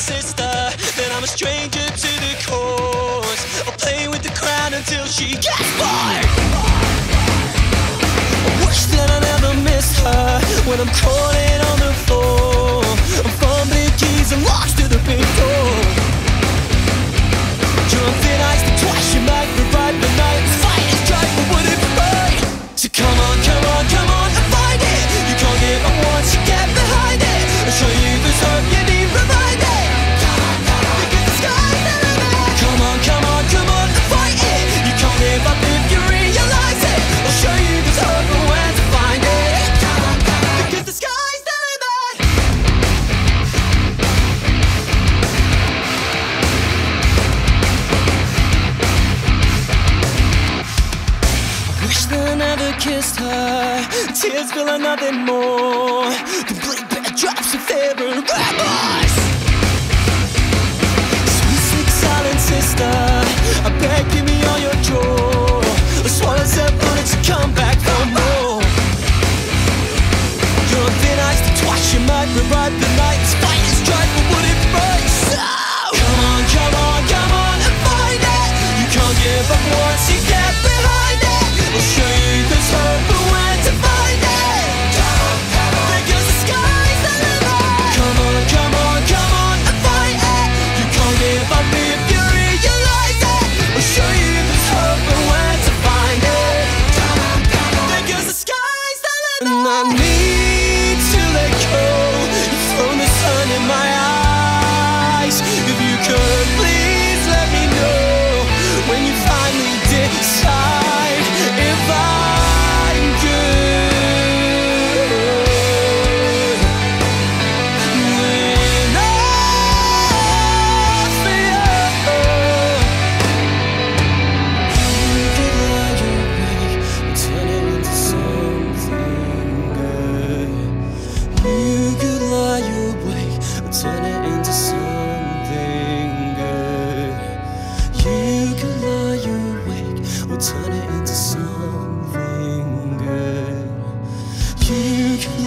sister That I'm a stranger to the cause. I'll play with the crown until she gets bored I wish that I never missed her When I'm calling kissed her, tears feel nothing more The bleak bad drops of ever.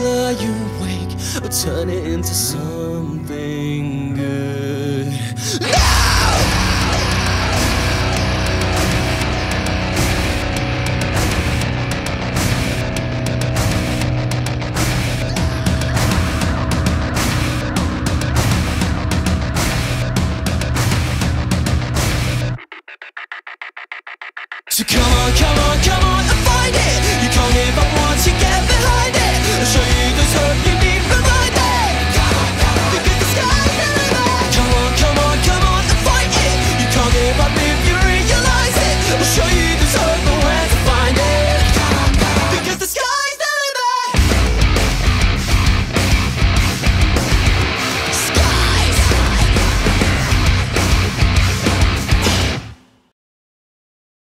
till you wake or turn it into something good. No! So come on, come on, come on.